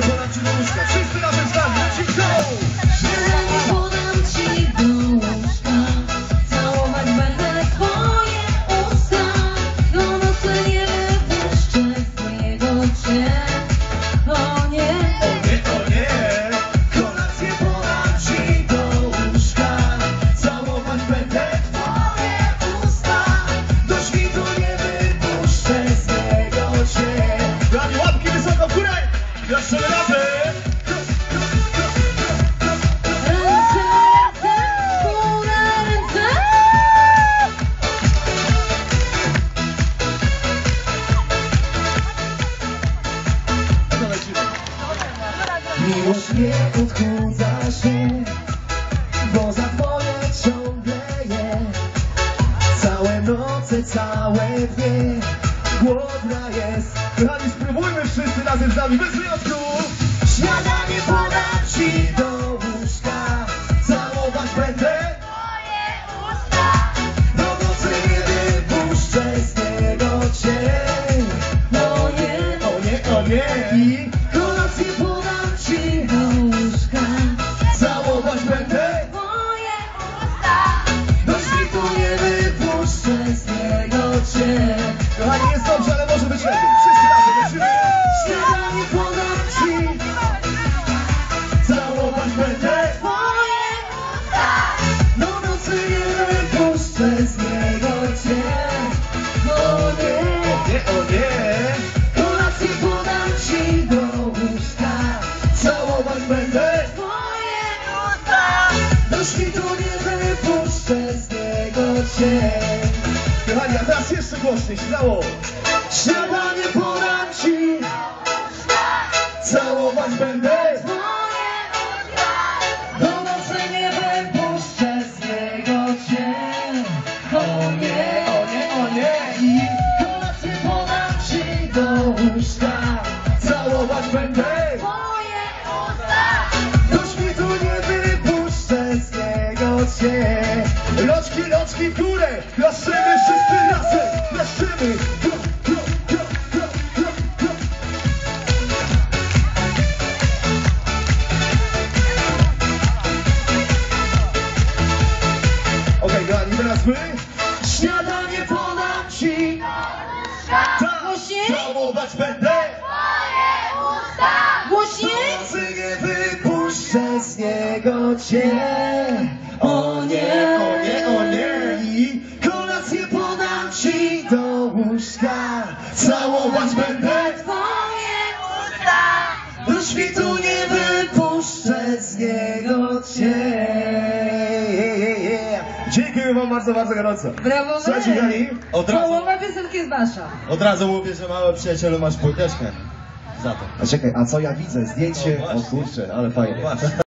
Śniadanie podam ci Jeszcze lecimy. Miłość nie odchudza się, bo za twoje ciągle je. Całe noce, całe dnie, głodna jest. Kochani, spróbujmy wszyscy razem z nami, bez wyjątku. Śniadanie podam ci do łóżka, całować będę. Do nocy nie wypuszczę z niego cię. O nie, o nie, o nie. I kolację podam ci Do łóżka, Całować będę, Kochani, jest dobrze, ale może być lepiej. Wszyscy razem, lecimy. Śniadanie podam ci. Całować będę, Twoje usta. do nocy nie wypuszczę z niego cię. O nie, o nie, o nie. Kolację podam ci do łóżka. Całować będę. Twoje usta. Do świtu nie wypuszczę z niego cię. Teraz jeszcze głośniej, śmiało. Śniadanie podam ci, całować będę. Do nocy nie wypuszczę z niego cię. O nie, o nie, o nie. I kolację podam ci do łóżka. Całować będę. Twoje usta. Do świtu nie wypuszczę z niego cię. W górę, laszymy wszyscy razem, laszymy. Go, go, go, go, go, go. Okej, okay, teraz my. Śniadanie podam ci. Tak, Głośniej? całować będę. Głośniej? Nocy nie wypuszczę z niego cię. O nie, świtu nie wypuszczę z niego cię. Dziękuję wam bardzo, bardzo gorąco. Brawo, Słuchajcie, kochani, Od razu, Połowa piosenki jest wasza. od razu mówię, że mały przyjacielu masz płyteczkę. Za to. A czekaj, a co ja widzę? Zdjęcie? O, O właśnie. kurczę, ale fajnie. Właśnie.